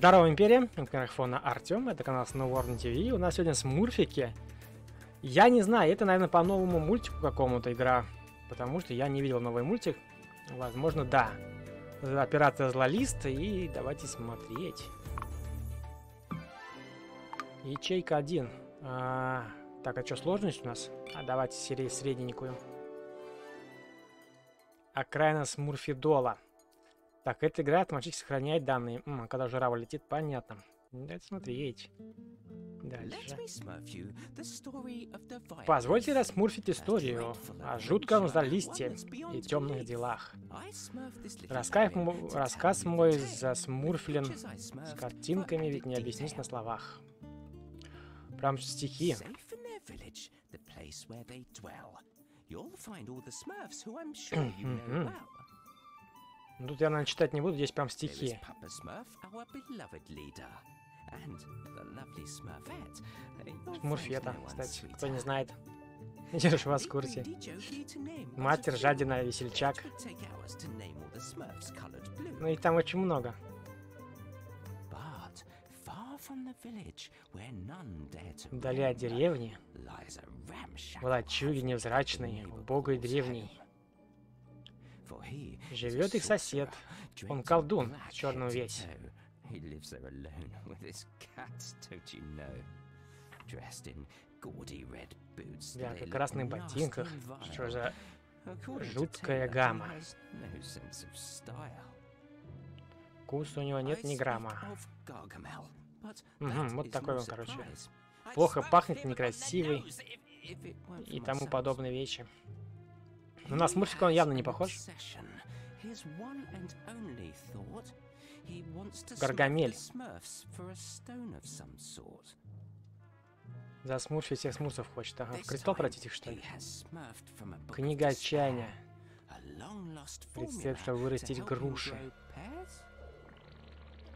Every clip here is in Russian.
Здорово, Империя! У микрофона Артем, это канал Snowworld TV. У нас сегодня смурфики. Я не знаю, это, наверное, по новому мультику какому-то игра. Потому что я не видел новый мультик. Возможно, да. Операция Злолист. И давайте смотреть. Ячейка 1. А, так, а что, сложность у нас? А давайте серии средненькую. Окраина Смурфидола. Так, эта игра автоматически сохраняет данные. М, а когда журавль летит, понятно. Дайте смотреть. Дальше. Позвольте рассмурфить историю о жутком залисте и темных делах. Рассказ, рассказ мой засмурфлен с картинками, ведь не объяснить на словах. Прям стихи. Ну, тут я, наверное, читать не буду, здесь прям стихи. Смурфета, кстати, кто не знает. Держу вас в курсе. Мастер, жадина, весельчак. Ну и там очень много. Вдали от деревни, в лачуге невзрачной, убогой древней, Живет их сосед. Он колдун, в черном весь. Да, в красных ботинках. Что за жуткая гамма. Вкуса у него нет ни грамма. Угу, вот такой он, короче. Плохо пахнет, некрасивый и тому подобные вещи. Ну, на Смурфика он явно не похож. Гаргамель. За Смурфи всех смурсов хочет. Ага, кристалл пройти их, что ли? Книга отчаяния. Рецепт, чтобы вырастить груши.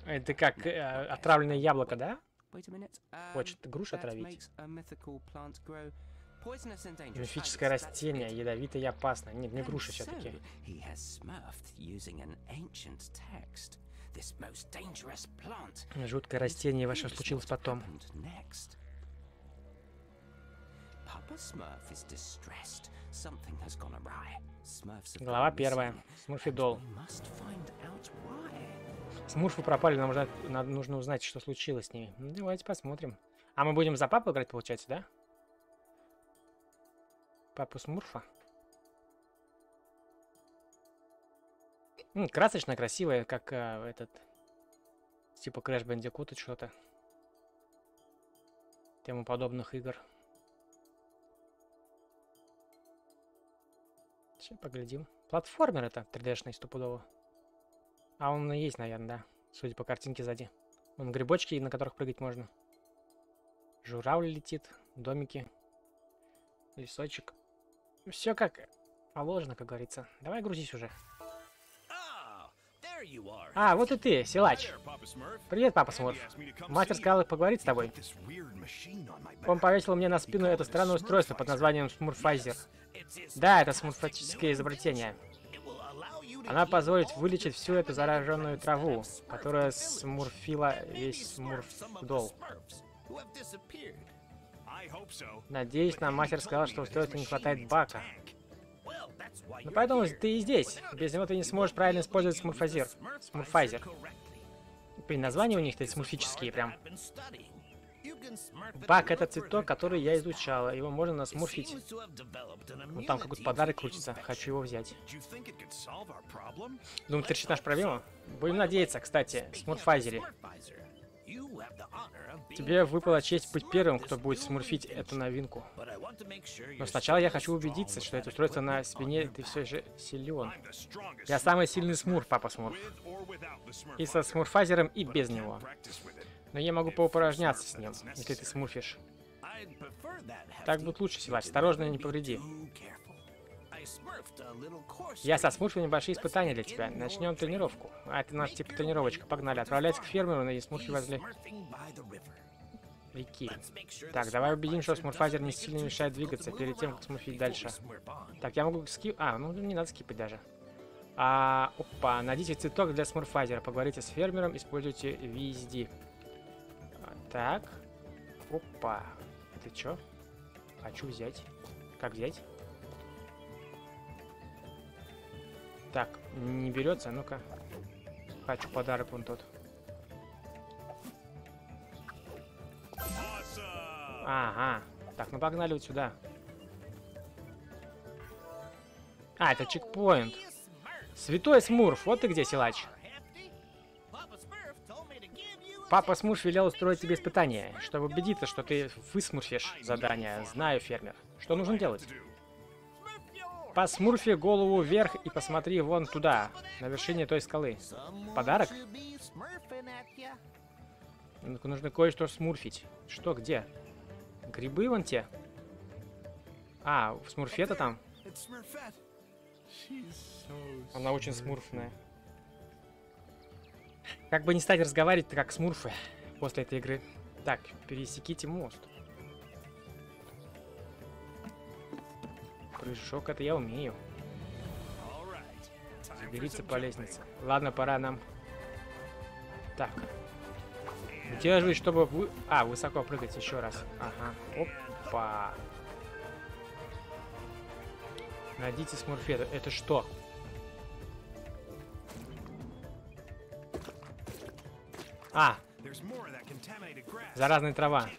Это как э, отравленное яблоко, да? Хочет груши отравить. Мифическое растение, ядовитое и опасно. Нет, не груша все-таки. Жуткое растение ваше случилось потом. Глава первая. Смурфидол. Смурфы пропали, нам нужно, нужно узнать, что случилось с ними. Ну, давайте посмотрим. А мы будем за папу играть, получается, да? Папу Смурфа. М, красочно, красивая, как а, этот... Типа Crash Bandicoot и что-то. Тему подобных игр. Сейчас поглядим. Платформер это 3D-шный стопудово. А он и есть, наверное, да. Судя по картинке сзади. Вон грибочки, на которых прыгать можно. Журавль летит, домики, лесочек. Все как положено, как говорится. Давай грузись уже. А, вот и ты, силач. Привет, папа Смурф. Мастер сказал поговорить с тобой. Он повесил мне на спину это странное устройство под названием Смурфайзер. Да, это смурфатическое изобретение. Она позволит вылечить всю эту зараженную траву, которая смурфила весь смурфдол. Надеюсь, нам мастер сказал, что устройству не хватает бака. Ну поэтому ты и здесь. Без него ты не сможешь правильно использовать смурфазер. Смурфайзер. Блин, названия у них-то смурфические прям. Бак это цветок, который я изучала. Его можно насмурфить. Ну там какой-то подарок крутится. Хочу его взять. Думаю, ты решит нашу проблему? Будем надеяться, кстати. Смурфайзере. Тебе выпала честь быть первым, кто будет смурфить эту новинку. Но сначала я хочу убедиться, что это устройство на спине ты все же силен. Я самый сильный смурф, папа смурф. И со смурфазером, и без него. Но я могу поупражняться с ним, если ты смурфишь. Так будет лучше, Силач. Осторожно, не повреди. Я со смурфом небольшие испытания для тебя. Начнем тренировку. А, это наш типа тренировочка. Погнали. Отправляйся к фермеру и смурфи возле реки. Так, давай убедим, что смурфазер не сильно мешает двигаться перед тем, как смурфить дальше. Так, я могу скип... А, ну не надо скипать даже. А, опа, найдите цветок для смурфайзера. Поговорите с фермером, используйте везде. А, так. Опа. Ты чё? Хочу взять. Как взять? Так, не берется, ну-ка. Хочу подарок вон тот. Ага. Так, ну погнали вот сюда. А, это чекпоинт. Святой Смурф, вот ты где, силач. Папа Смурф велел устроить тебе испытание, чтобы убедиться, что ты высмурфишь задание. Знаю, фермер. Что нужно делать? Посмурфи голову вверх и посмотри вон туда, на вершине той скалы. Подарок? Нужно кое-что смурфить. Что, где? Грибы вон те? А, смурфета там? Она очень смурфная. Как бы не стать разговаривать как смурфы после этой игры. Так, пересеките мост. Прыжок это я умею. Заберите по лестнице. Ладно, пора нам. Так. Удерживай, чтобы вы... А, высоко прыгать еще раз. Ага. Опа. Найдите смурфета. Это что? А! Заразная трава.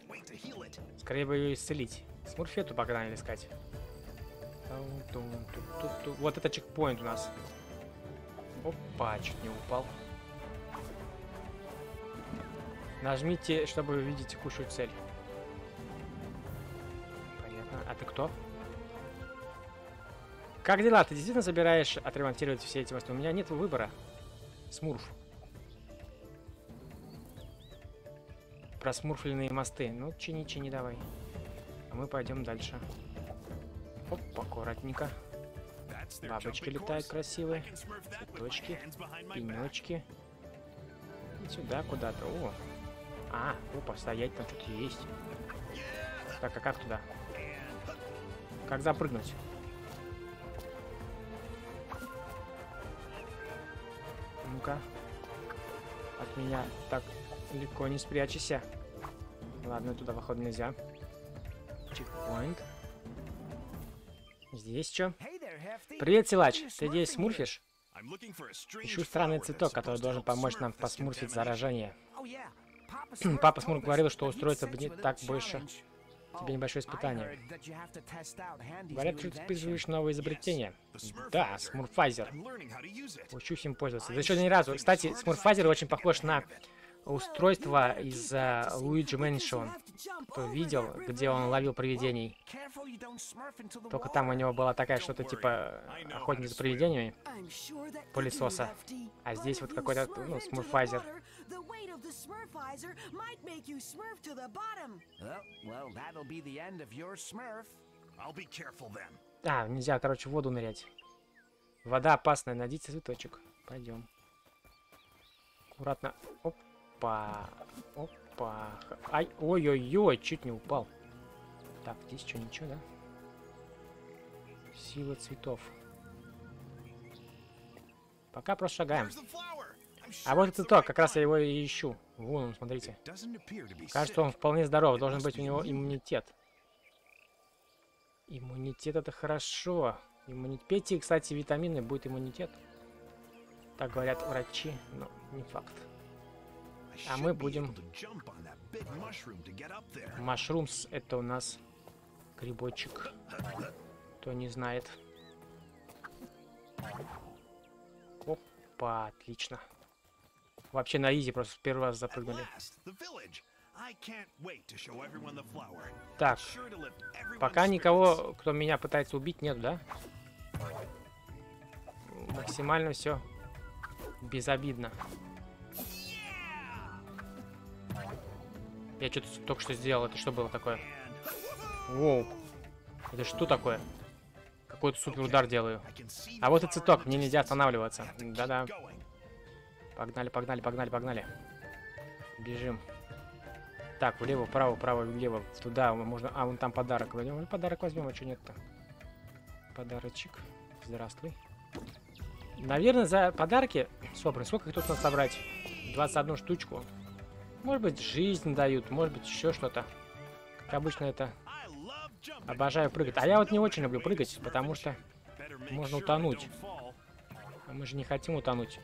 Скорее бы ее исцелить. Смурфету погнали искать. Вот это чекпоинт у нас. Опа, чуть не упал. Нажмите, чтобы увидеть текущую цель. Понятно. А ты кто? Как дела? Ты действительно собираешь отремонтировать все эти мосты? У меня нет выбора. Смурф. Просмурфленные мосты. Ну, чини-чини, давай. А мы пойдем дальше. Оп, аккуратненько. Бабочки летают красивые. Цветочки. Пенечки. И сюда куда-то. О. А, опа, стоять там что-то есть. Так, а как туда? Как запрыгнуть? Ну-ка. От меня так легко не спрячься. Ладно, туда выход нельзя. Чекпоинт. Здесь что? Привет, силач. Ты здесь смурфишь? Ищу странный цветок, который должен помочь нам посмурфить заражение. Папа Смурф говорил, что устроиться бы не так больше. Тебе небольшое испытание. Говорят, что ты используешь новое изобретение. Да, Смурфайзер. Учусь им пользоваться. Да еще ни разу. Кстати, Смурфайзер очень похож на устройство из Luigi Mansion. Кто видел, где он ловил привидений. Только там у него была такая что-то типа охотник за привидениями. Пылесоса. А здесь вот какой-то, ну, смурфайзер. А, нельзя, короче, в воду нырять. Вода опасная, найдите цветочек. Пойдем. Аккуратно. Оп. Опа. Опа. Ай, ой-ой-ой, чуть не упал. Так, здесь что, ничего, да? Сила цветов. Пока просто шагаем. А вот цветок, как раз я его и ищу. Вон он, смотрите. Кажется, он вполне здоров, должен быть у него иммунитет. Иммунитет это хорошо. Иммунитет. Пейте, кстати, витамины, будет иммунитет. Так говорят врачи, но не факт. А мы будем... Машрумс это у нас грибочек. Кто не знает. Опа, отлично. Вообще на изи просто первый раз запрыгнули. Так, пока никого, кто меня пытается убить, нет, да? Максимально все безобидно. Я что-то только что сделал. Это что было такое? Воу. Это что такое? Какой-то супер удар делаю. А вот и цветок. Мне нельзя останавливаться. Да-да. Погнали, погнали, погнали, погнали. Бежим. Так, влево, вправо, вправо, влево. Туда можно... А, вон там подарок. Возьмем. Подарок возьмем, а что нет-то? Подарочек. Здравствуй. Наверное, за подарки собраны. Сколько их тут надо собрать? 21 штучку. Может быть, жизнь дают, может быть, еще что-то. Как обычно это... Обожаю прыгать. А я вот не очень люблю прыгать, потому что можно утонуть. А мы же не хотим утонуть.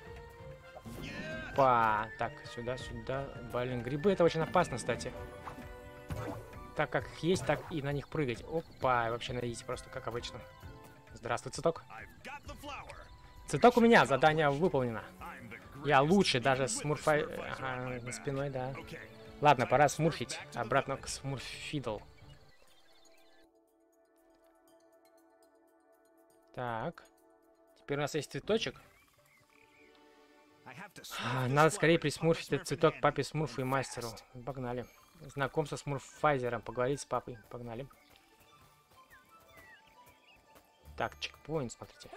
Па, так, сюда, сюда. Блин, грибы это очень опасно, кстати. Так как их есть, так и на них прыгать. Опа, вообще найдите просто, как обычно. Здравствуй, цветок. Цветок у меня, задание выполнено. Я лучше, даже с мурфой... Ага, спиной, да. Ладно, пора смурфить. Обратно к смурфидл. Так. Теперь у нас есть цветочек. А, надо скорее присмурфить этот цветок папе Смурфу и мастеру. Погнали. Знакомство с Мурфайзером. Поговорить с папой. Погнали. Так, чекпоинт, смотрите.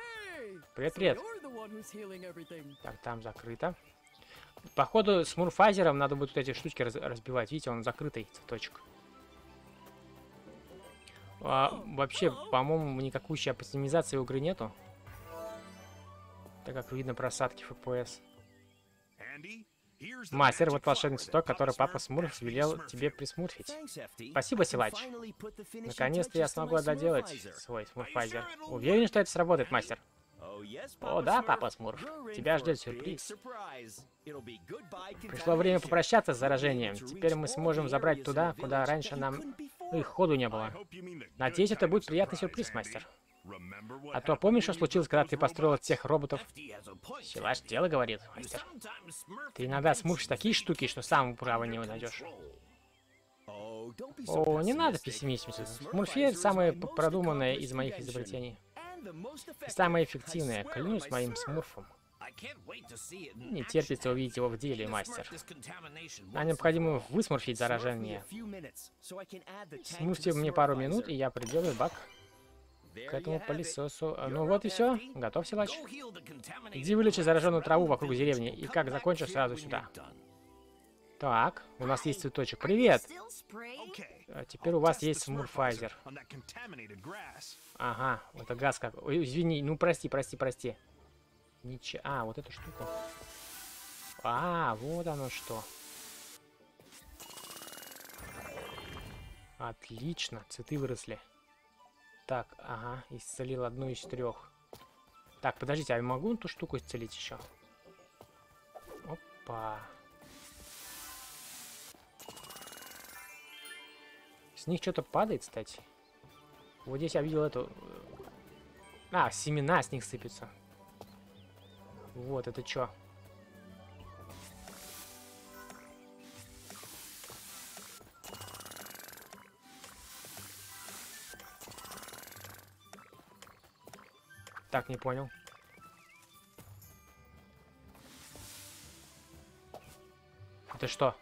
Привет, привет. Так, там закрыто. Походу, с Мурфайзером надо будет вот эти штучки раз разбивать. Видите, он закрытый цветочек. А, вообще, по-моему, никакой оптимизации у игры нету. Так как видно просадки FPS. Мастер, вот волшебный цветок, который папа Смурф велел тебе присмурфить. Спасибо, Силач. Наконец-то я смогу доделать свой смурфайзер. Уверен, что это сработает, мастер? О, да, папа Смурф. Тебя ждет сюрприз. Пришло время попрощаться с заражением. Теперь мы сможем забрать туда, куда раньше нам их ходу не было. Надеюсь, это будет приятный сюрприз, мастер. А то помнишь, что случилось, когда ты построил тех роботов? Силаш дело, говорит, мастер. Ты иногда смурфишь такие штуки, что сам право не найдешь. О, не надо пессимиститься. Смурфи — самое продуманное из моих изобретений. И самое эффективное, клянусь моим смурфом. Не терпится увидеть его в деле, мастер. Нам необходимо высморфить заражение. Смурфьте мне пару минут, и я приделаю бак к этому пылесосу. Ну вот и все. Готов, силач? Иди вылечи зараженную траву вокруг деревни. И как закончишь, сразу сюда. Так, у нас есть цветочек. Привет! А теперь у вас есть смурфайзер. Ага, это газ как... Ой, извини, ну прости, прости, прости. Ничего. А, вот эту штуку. А, вот оно что. Отлично, цветы выросли. Так, ага, исцелил одну из трех. Так, подождите, а я могу эту штуку исцелить еще? Опа. С них что-то падает, кстати. Вот здесь я видел эту... Э, а, семена с них сыпятся. Вот, это что? Так, не понял. Это что?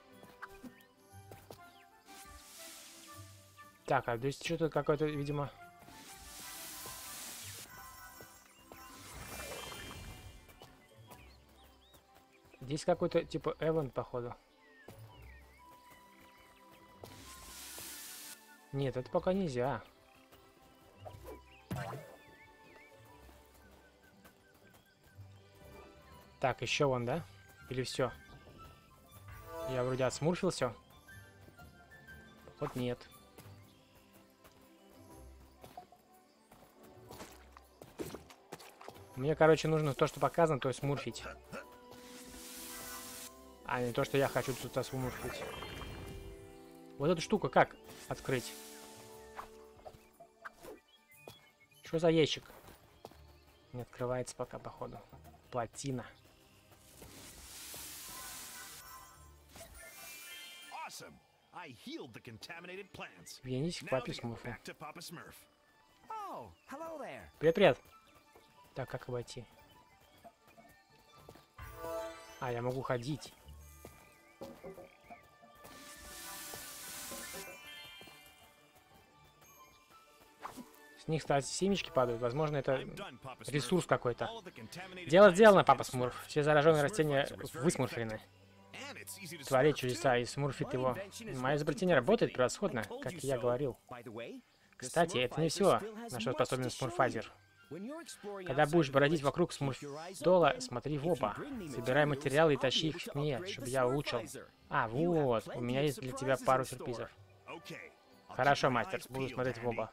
Так, а здесь что-то какое-то, видимо... Здесь какой-то, типа, эвент, походу. Нет, это пока нельзя. Так, еще вон, да? Или все? Я вроде отсмурфил все. Вот нет. Мне, короче, нужно то, что показано, то есть смурфить. А не то, что я хочу тут осмурфить. Вот эту штуку как открыть? Что за ящик? Не открывается пока, походу. Плотина. Вернись к папе Смурфу. Привет-привет. Так, как обойти? А, я могу ходить. С них, кстати, семечки падают. Возможно, это ресурс какой-то. Дело сделано, папа Смурф. Все зараженные растения высмурфлены. Творит чудеса и смурфит его. Мое изобретение работает превосходно, как я говорил. Кстати, это не все, на что способен смурфайзер. Когда будешь бродить вокруг смурфдола, смотри в оба. Собирай материалы и тащи их мне, чтобы я улучшил. А, вот, у меня есть для тебя пару сюрпризов. Хорошо, мастер, буду смотреть в оба.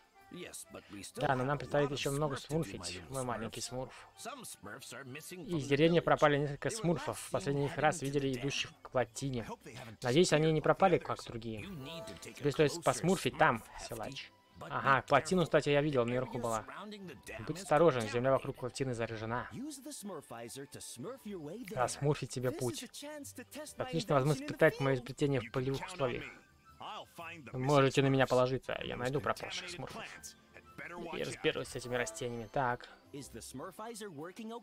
Да, но нам предстоит еще много смурфить, мой маленький смурф. Из деревни пропали несколько смурфов. В последний раз видели идущих к плотине. Надеюсь, они не пропали, как другие. Тебе стоит посмурфить там, силач. Ага, плотину, кстати, я видел, наверху была. Будь осторожен, земля вокруг плотины заряжена. Осмурфить тебе путь. Отлично возможность испытать мое изобретение в полевых условиях. можете на меня положиться, я найду пропавших смурфов. И разберусь с этими растениями. Так.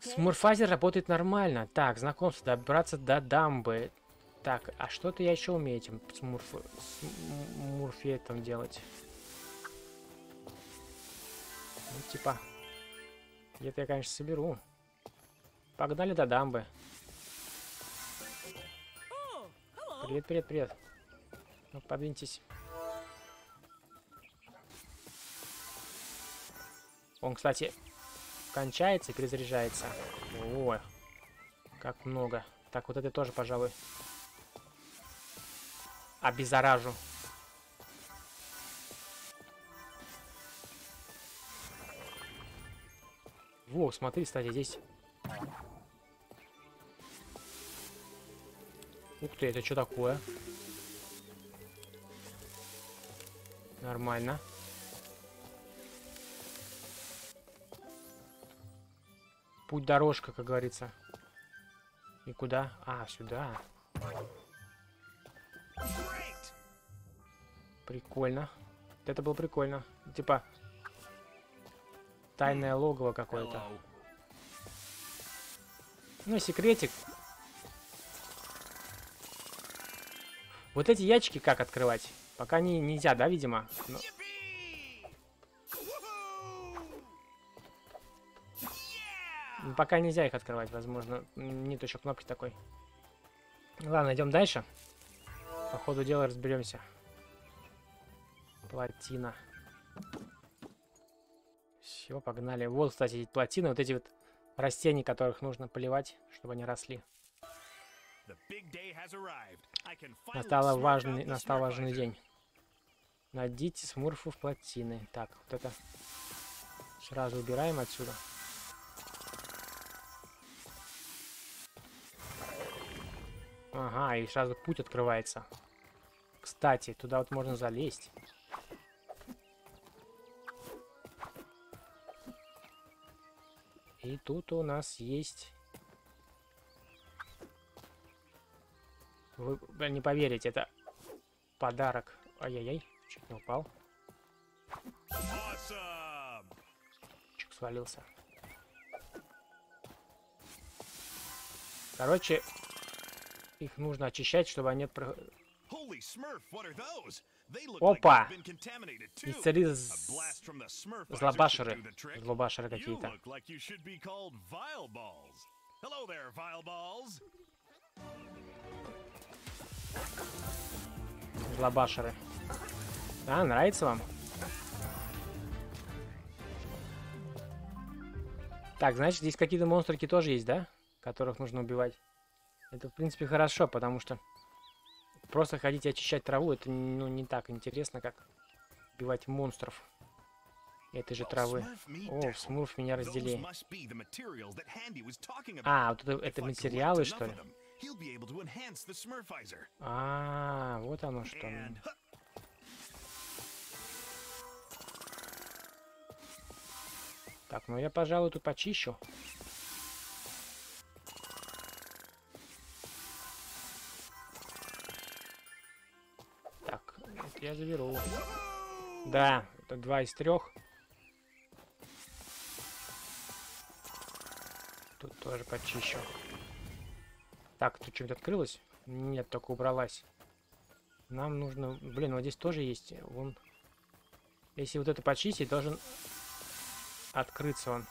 Смурфайзер работает нормально. Так, знакомство, добраться до дамбы. Так, а что-то я еще умею этим смурф... смурфетом делать. Ну, типа, где-то я, конечно, соберу. Погнали до дамбы. Привет, привет, привет. Ну, подвиньтесь. Он, кстати, кончается и перезаряжается. О, как много. Так, вот это тоже, пожалуй, обеззаражу. Во, смотри, кстати, здесь... Ух ты, это что такое? Нормально. Путь-дорожка, как говорится. И куда? А, сюда. Прикольно. Это было прикольно. Типа, Тайное логово какое-то. Ну, секретик. Вот эти ящики как открывать? Пока не, нельзя, да, видимо? Но... Пока нельзя их открывать, возможно. Нет еще кнопки такой. Ладно, идем дальше. По ходу дела разберемся. Плотина. Все, погнали. Вот, кстати, плотины, вот эти вот растения, которых нужно поливать, чтобы они росли. Настал важный, настал важный день. Найдите смурфов плотины. Так, вот это сразу убираем отсюда. Ага, и сразу путь открывается. Кстати, туда вот можно залезть. И тут у нас есть... Вы не поверите, это подарок. Ай-яй-яй, чуть не упал. Чуть свалился. Короче, их нужно очищать, чтобы они... Опа! Исцели злобашеры. Злобашеры какие-то. Злобашеры. А, нравится вам? Так, значит, здесь какие-то монстрики тоже есть, да? Которых нужно убивать. Это, в принципе, хорошо, потому что Просто ходить и очищать траву, это ну, не так интересно, как убивать монстров этой же травы. О, смурф меня раздели. А, вот это, это материалы, что ли? А, вот оно что. Так, ну я, пожалуй, тут почищу. Я заберу. Да, это два из трех. Тут тоже почищу. Так, тут что-то открылось? Нет, только убралась. Нам нужно... Блин, вот здесь тоже есть. Вон... Если вот это почистить, должен открыться он.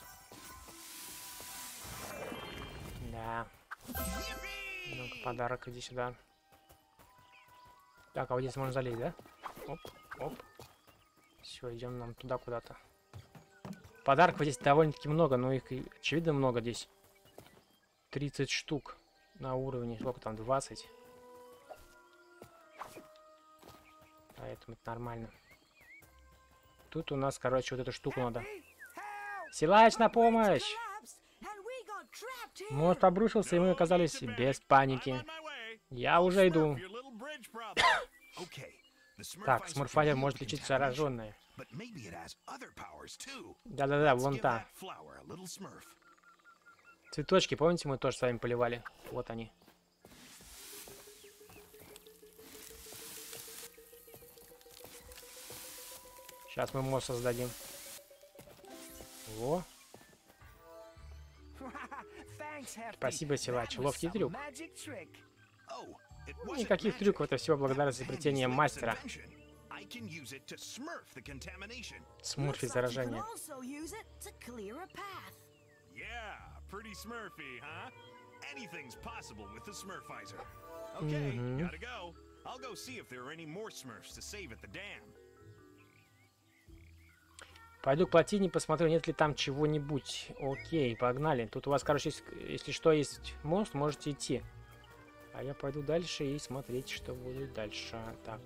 Да. ну подарок, иди сюда. Так, а вот здесь можно залезть, да? Оп, оп. Все, идем нам туда куда-то. Подарков здесь довольно-таки много, но их, очевидно, много здесь. 30 штук на уровне. Сколько там? 20. Поэтому это нормально. Тут у нас, короче, вот эту штуку надо. Силач на помощь! Мост обрушился, и мы оказались без паники. Я уже иду. Так, Смурфайер может лечить зараженные. Да-да-да, вон та. Цветочки, помните, мы тоже с вами поливали? Вот они. Сейчас мы мост создадим. Во. Спасибо, Силач. Ловкий трюк. Никаких трюков, это все благодаря изобретениям мастера. Смурфи заражение. mm -hmm. dam. Пойду к плотине, посмотрю, нет ли там чего-нибудь. Окей, погнали. Тут у вас, короче, есть, если что, есть мост, можете идти. А я пойду дальше и смотреть, что будет дальше. Так.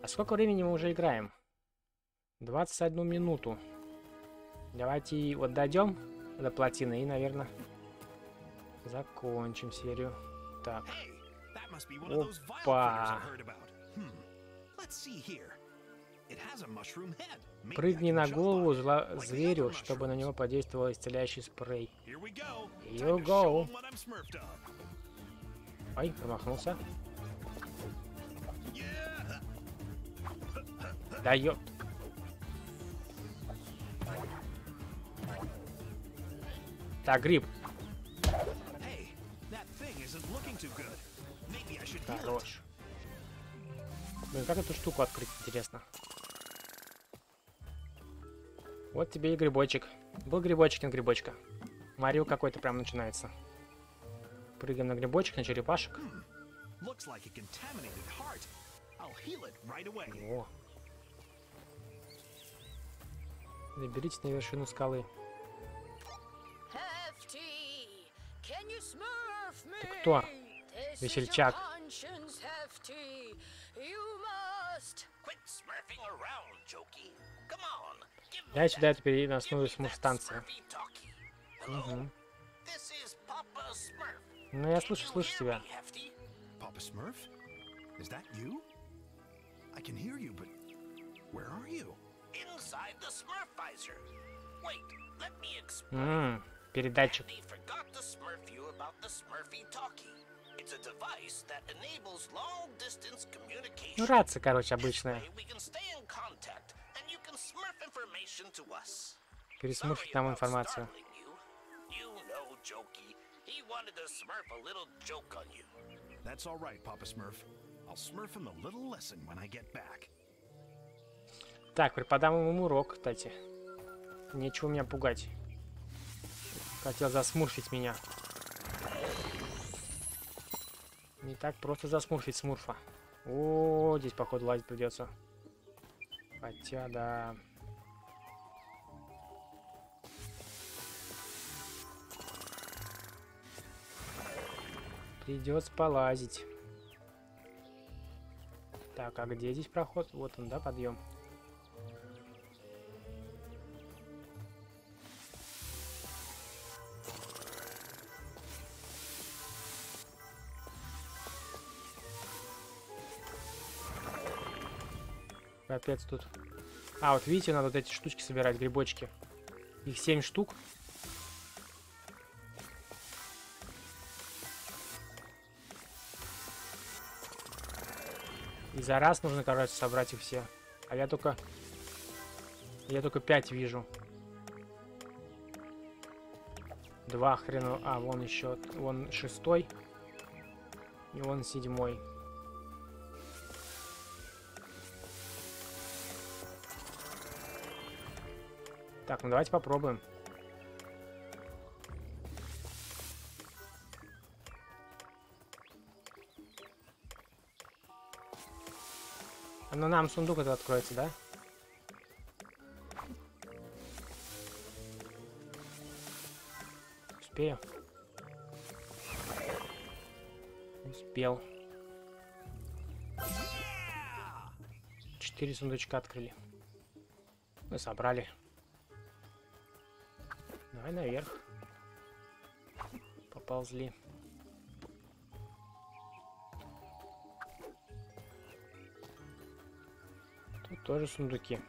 А сколько времени мы уже играем? 21 минуту. Давайте вот дойдем до плотины и, наверное, закончим серию. Так. Опа. Прыгни на голову зла зверю, чтобы на него подействовал исцеляющий спрей. You go. Ой, промахнулся. Дает. Так, гриб. Хорош. Блин, как эту штуку открыть, интересно? Вот тебе и грибочек. Был грибочек, на грибочка. Марио какой-то прям начинается. Прыгаем на грибочек, на черепашек. О. Доберитесь на вершину скалы. Ты кто? Весельчак. Я сюда теперь на основе смустанции. Угу. Ну, я слышу, слышу тебя. Papa Smurf? Is that you? I can hear you, but where are you? Inside the Smurfizer. Wait, let me explain. Mm, передатчик. forgot to smurf you about the Smurfy Talkie. It's a device that enables long distance communication. Ну, рация, короче, обычная. Пересмурфить нам информацию. He wanted to smurf a little joke on you. That's all right, Papa Smurf. I'll smurf him a little lesson when I get back. Так, преподам ему урок, кстати. Нечего меня пугать. Хотел засмурфить меня. Не так просто засмурфить смурфа. О, здесь, походу, лазить придется. Хотя, да... Придется полазить. Так, а где здесь проход? Вот он, да, подъем. Капец тут. А, вот видите, надо вот эти штучки собирать, грибочки. Их 7 штук. И за раз нужно, короче, собрать их все. А я только... Я только 5 вижу. Два хрена... А, вон еще... Вон шестой. И вон седьмой. Так, ну давайте попробуем. Ну, нам сундук это откроется, да? Успею. Успел. Четыре сундучка открыли. Мы собрали. Давай наверх. Поползли. Тоже сундуки.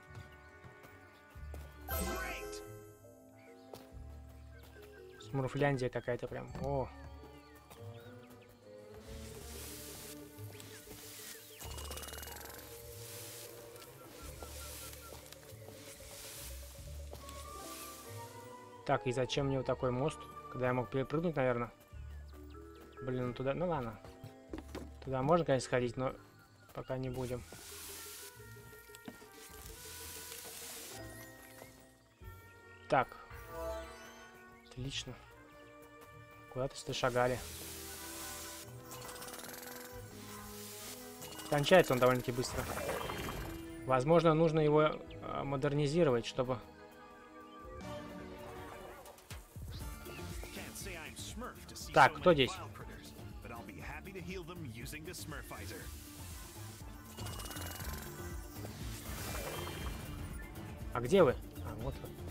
Смурфляндия какая-то прям. О. Так, и зачем мне вот такой мост? Когда я мог перепрыгнуть, наверное. Блин, ну туда... Ну ладно. Туда можно, конечно, сходить, но пока не будем. Так. Отлично. Куда-то шагали. Кончается он довольно-таки быстро. Возможно, нужно его э, модернизировать, чтобы Так, кто здесь? А где вы? А, вот вы.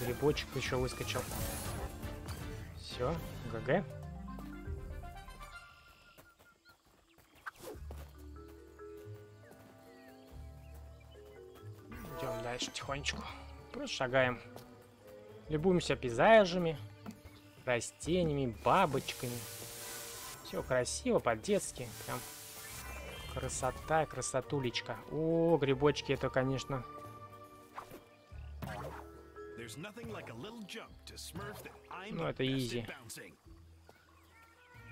Грибочек еще выскочил. Все, ГГ. Идем дальше тихонечку. Просто шагаем. Любуемся пейзажами, растениями, бабочками. Все красиво, по-детски. Прям красота, красотулечка. О, грибочки это, конечно, ну, это изи.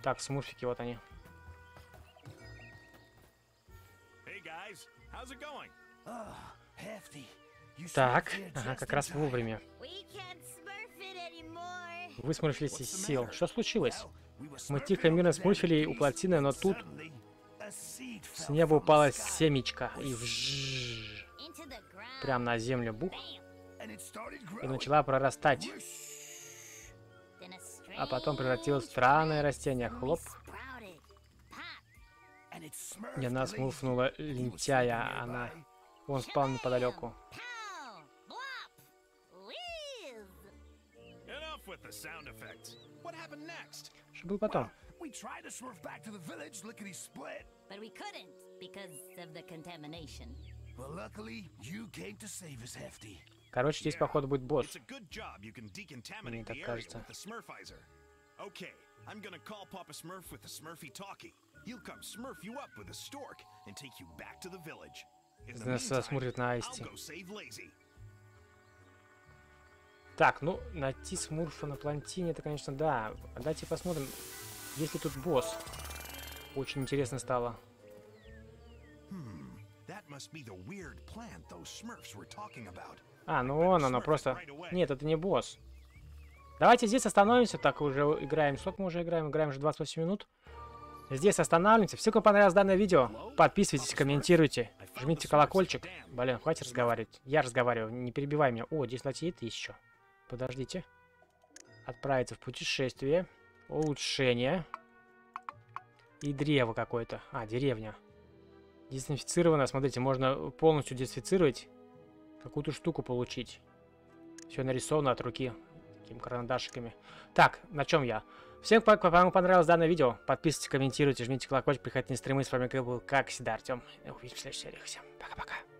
Так, смурфики, вот они. Так, ага, как раз вовремя. Вы смурфились из сил. Что случилось? Мы тихо мирно смурфили у плотины, но тут с неба упала семечка и вжжж. Прям на землю бух и начала прорастать. А потом превратилась в странное растение. Хлоп. И она смурфнула лентяя. Она... Он спал неподалеку. Что было потом? We tried to swerve back to the village, lickety split. But we couldn't because of the contamination. Well, luckily, you came to save us, Hefty. Короче, здесь, походу, будет босс. Мне так кажется. I'm gonna call Papa Smurf with the Smurfy talkie. He'll come smurf you up with a stork and take you back to the village. смотрит на Асти. Так, ну, найти Смурфа на плантине, это, конечно, да. Давайте посмотрим, есть ли тут босс. Очень интересно стало. Hmm, that must be the weird plant those Smurfs were talking about. А, ну он, оно просто... Нет, это не босс. Давайте здесь остановимся. Так, уже играем. Сколько мы уже играем? Играем уже 28 минут. Здесь останавливаемся. Все, кому понравилось данное видео, подписывайтесь, комментируйте, жмите колокольчик. Блин, хватит разговаривать. Я разговариваю, не перебивай меня. О, здесь латит еще. Подождите. Отправиться в путешествие. Улучшение. И древо какое-то. А, деревня. Дезинфицировано. Смотрите, можно полностью дезинфицировать какую-то штуку получить. Все нарисовано от руки такими карандашиками. Так, на чем я? Всем, кому понравилось данное видео, подписывайтесь, комментируйте, жмите колокольчик, приходите на стримы. С вами был, как всегда, Артем. Увидимся в следующей серии. Всем пока-пока.